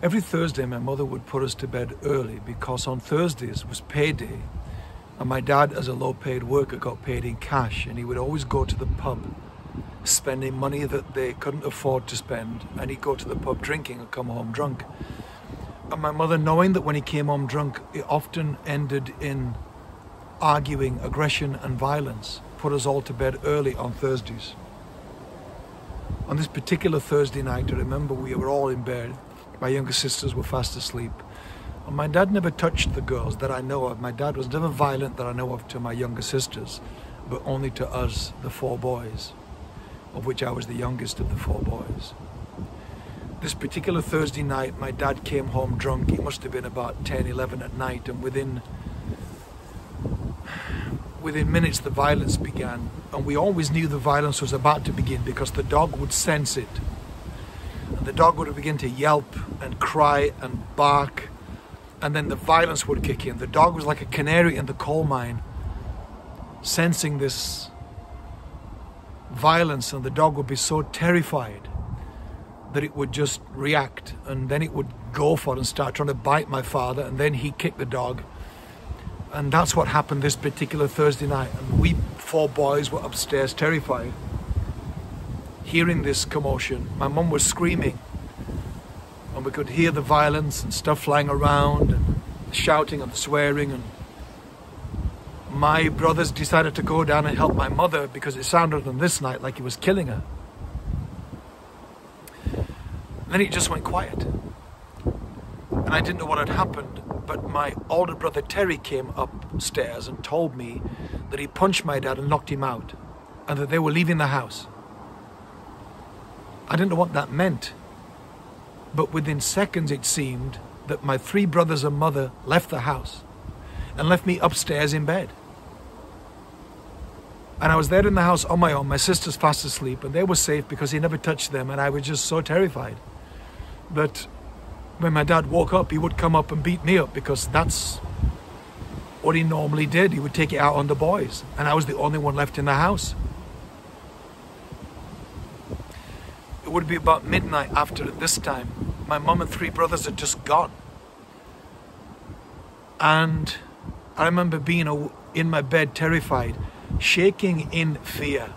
Every Thursday, my mother would put us to bed early because on Thursdays was payday, and my dad, as a low paid worker, got paid in cash, and he would always go to the pub spending money that they couldn't afford to spend, and he'd go to the pub drinking and come home drunk. And my mother, knowing that when he came home drunk, it often ended in arguing, aggression, and violence, put us all to bed early on Thursdays. On this particular Thursday night, I remember we were all in bed. My younger sisters were fast asleep. And my dad never touched the girls that I know of. My dad was never violent that I know of to my younger sisters, but only to us, the four boys, of which I was the youngest of the four boys. This particular Thursday night, my dad came home drunk. It must have been about 10, 11 at night, and within within minutes the violence began and we always knew the violence was about to begin because the dog would sense it the dog would begin to yelp and cry and bark and then the violence would kick in the dog was like a canary in the coal mine sensing this violence and the dog would be so terrified that it would just react and then it would go for it and start trying to bite my father and then he kicked the dog and that's what happened this particular Thursday night. And we four boys were upstairs terrified. Hearing this commotion, my mum was screaming. And we could hear the violence and stuff flying around and the shouting and the swearing. And my brothers decided to go down and help my mother because it sounded on this night like he was killing her. And then it just went quiet. And I didn't know what had happened but my older brother Terry came upstairs and told me that he punched my dad and knocked him out, and that they were leaving the house. I didn't know what that meant, but within seconds it seemed that my three brothers and mother left the house and left me upstairs in bed. And I was there in the house on my own, my sister's fast asleep, and they were safe because he never touched them, and I was just so terrified that when my dad woke up, he would come up and beat me up because that's what he normally did. He would take it out on the boys, and I was the only one left in the house. It would be about midnight after this time. My mum and three brothers had just gone. And I remember being in my bed terrified, shaking in fear.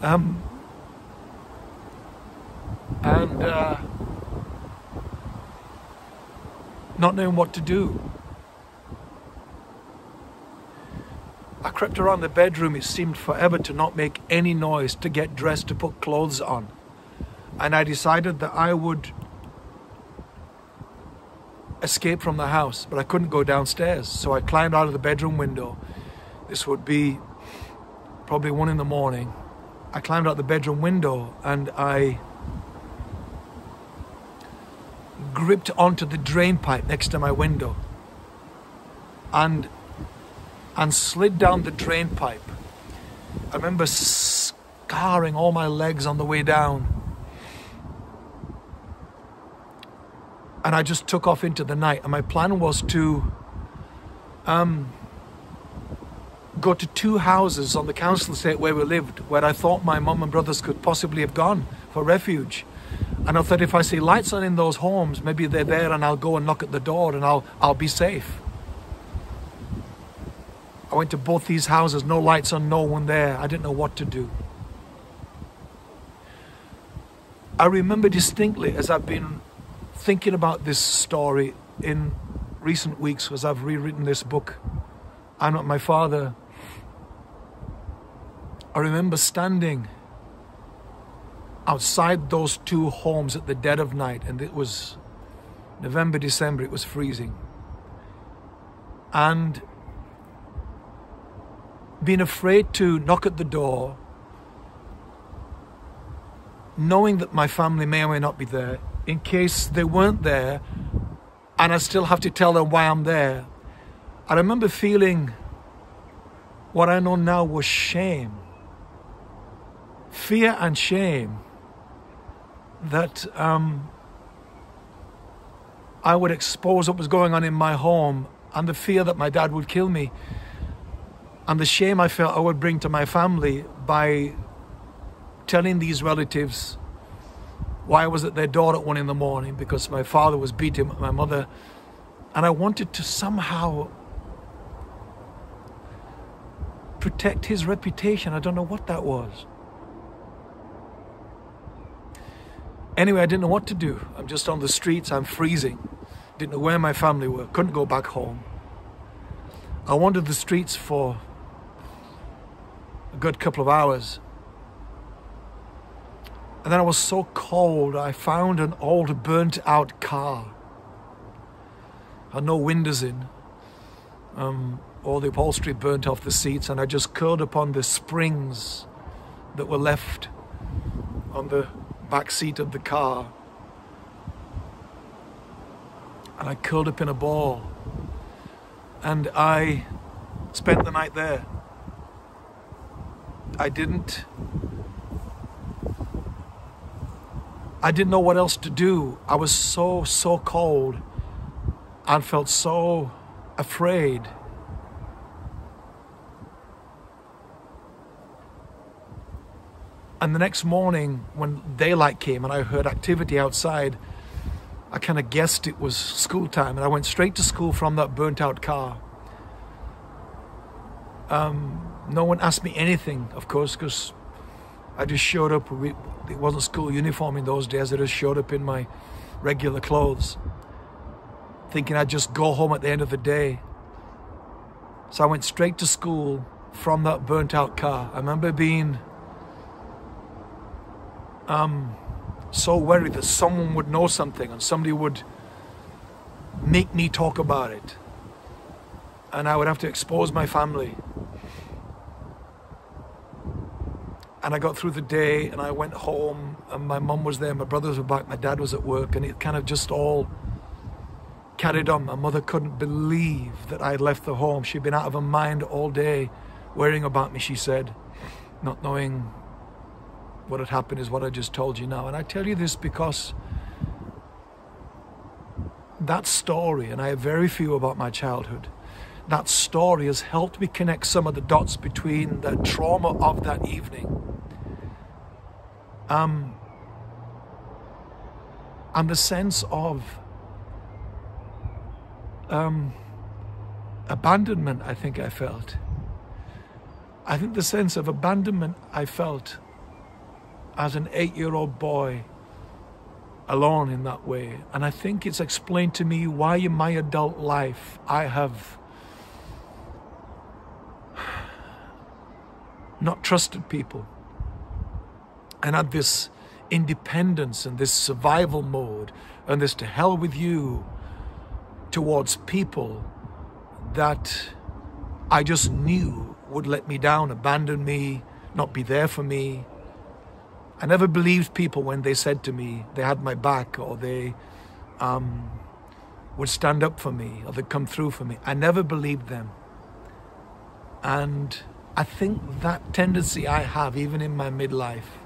Um, and uh, not knowing what to do. I crept around the bedroom. It seemed forever to not make any noise, to get dressed, to put clothes on. And I decided that I would escape from the house, but I couldn't go downstairs. So I climbed out of the bedroom window. This would be probably one in the morning. I climbed out the bedroom window and I gripped onto the drain pipe next to my window and and slid down the drain pipe. I remember scarring all my legs on the way down. And I just took off into the night. And my plan was to um, go to two houses on the council estate where we lived, where I thought my mum and brothers could possibly have gone for refuge. And I thought if I see lights on in those homes, maybe they're there and I'll go and knock at the door and I'll, I'll be safe. I went to both these houses, no lights on, no one there. I didn't know what to do. I remember distinctly as I've been thinking about this story in recent weeks as I've rewritten this book. I'm not my father I remember standing outside those two homes at the dead of night, and it was November, December, it was freezing. And being afraid to knock at the door, knowing that my family may or may not be there, in case they weren't there, and I still have to tell them why I'm there. I remember feeling what I know now was shame fear and shame that um, I would expose what was going on in my home and the fear that my dad would kill me and the shame I felt I would bring to my family by telling these relatives why I was at their door at one in the morning because my father was beating my mother. And I wanted to somehow protect his reputation. I don't know what that was. Anyway, I didn't know what to do. I'm just on the streets, I'm freezing. Didn't know where my family were, couldn't go back home. I wandered the streets for a good couple of hours. And then I was so cold, I found an old burnt out car. Had no windows in. Um, all the upholstery burnt off the seats, and I just curled upon the springs that were left on the back seat of the car. And I curled up in a ball. And I spent the night there. I didn't I didn't know what else to do. I was so, so cold and felt so afraid. And the next morning, when daylight came and I heard activity outside, I kind of guessed it was school time. And I went straight to school from that burnt out car. Um, no one asked me anything, of course, because I just showed up. It wasn't school uniform in those days. I just showed up in my regular clothes, thinking I'd just go home at the end of the day. So I went straight to school from that burnt out car. I remember being um, so worried that someone would know something and somebody would make me talk about it. And I would have to expose my family. And I got through the day and I went home and my mum was there, my brothers were back, my dad was at work, and it kind of just all carried on. My mother couldn't believe that I had left the home. She'd been out of her mind all day, worrying about me, she said, not knowing what had happened is what I just told you now. And I tell you this because that story, and I have very few about my childhood, that story has helped me connect some of the dots between the trauma of that evening um, and the sense of um, abandonment I think I felt. I think the sense of abandonment I felt as an eight year old boy alone in that way. And I think it's explained to me why in my adult life I have not trusted people and had this independence and this survival mode and this to hell with you towards people that I just knew would let me down, abandon me, not be there for me. I never believed people when they said to me they had my back or they um, would stand up for me or they'd come through for me. I never believed them. And I think that tendency I have, even in my midlife,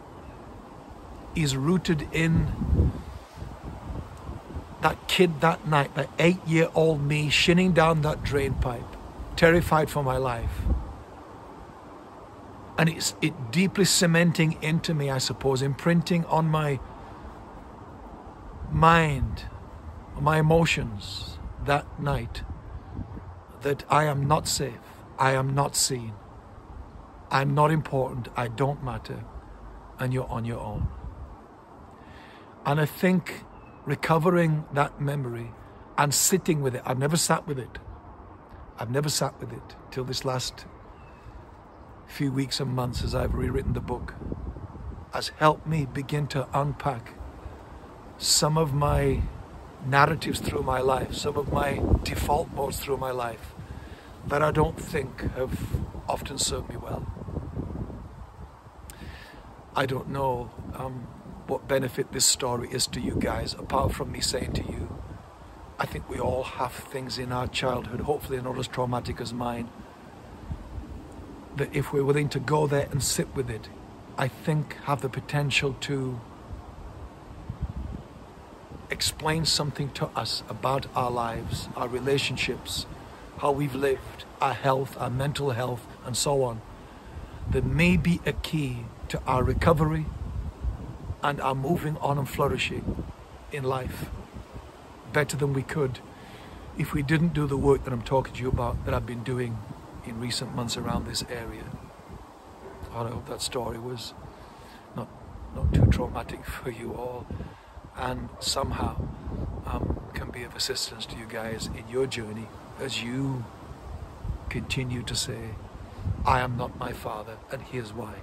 is rooted in that kid that night, that eight year old me shinning down that drain pipe, terrified for my life. And it's it deeply cementing into me, I suppose, imprinting on my mind, my emotions that night that I am not safe, I am not seen, I'm not important, I don't matter, and you're on your own. And I think recovering that memory and sitting with it, I've never sat with it. I've never sat with it till this last few weeks and months as I've rewritten the book, has helped me begin to unpack some of my narratives through my life, some of my default modes through my life that I don't think have often served me well. I don't know um, what benefit this story is to you guys, apart from me saying to you, I think we all have things in our childhood, hopefully not as traumatic as mine, that if we're willing to go there and sit with it, I think have the potential to explain something to us about our lives, our relationships, how we've lived, our health, our mental health, and so on, that may be a key to our recovery and are moving on and flourishing in life better than we could if we didn't do the work that I'm talking to you about that I've been doing in recent months around this area. I hope that story was not not too traumatic for you all and somehow um, can be of assistance to you guys in your journey as you continue to say, I am not my father, and here's why.